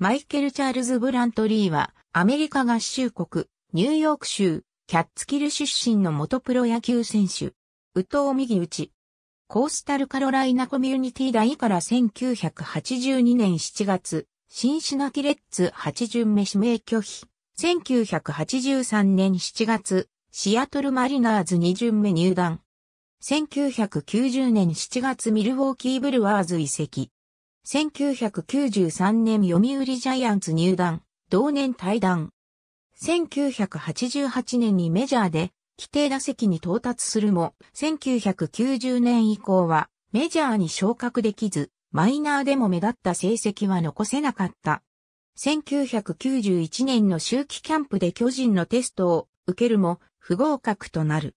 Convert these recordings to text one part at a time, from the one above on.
マイケル・チャールズ・ブラントリーは、アメリカ合衆国、ニューヨーク州、キャッツキル出身の元プロ野球選手。宇藤右打ち。コースタルカロライナコミュニティ大から1982年7月、シンシナティレッツ8巡目指名拒否。1983年7月、シアトルマリナーズ2巡目入団。1990年7月ミルウォーキーブルワーズ移籍。1993年読売ジャイアンツ入団、同年退団。1988年にメジャーで規定打席に到達するも、1990年以降はメジャーに昇格できず、マイナーでも目立った成績は残せなかった。1991年の秋季キャンプで巨人のテストを受けるも不合格となる。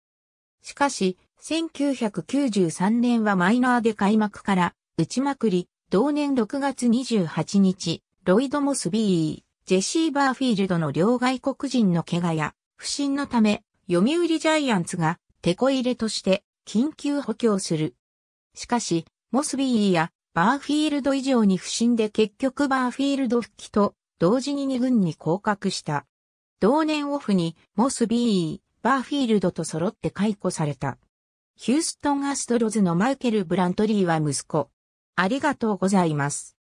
しかし、1993年はマイナーで開幕から打ちまくり、同年6月28日、ロイド・モスビー、ジェシー・バーフィールドの両外国人の怪我や不審のため、読売ジャイアンツが手こ入れとして緊急補強する。しかし、モスビーやバーフィールド以上に不審で結局バーフィールド復帰と同時に2軍に降格した。同年オフにモスビー、バーフィールドと揃って解雇された。ヒューストンアストロズのマイケル・ブラントリーは息子。ありがとうございます。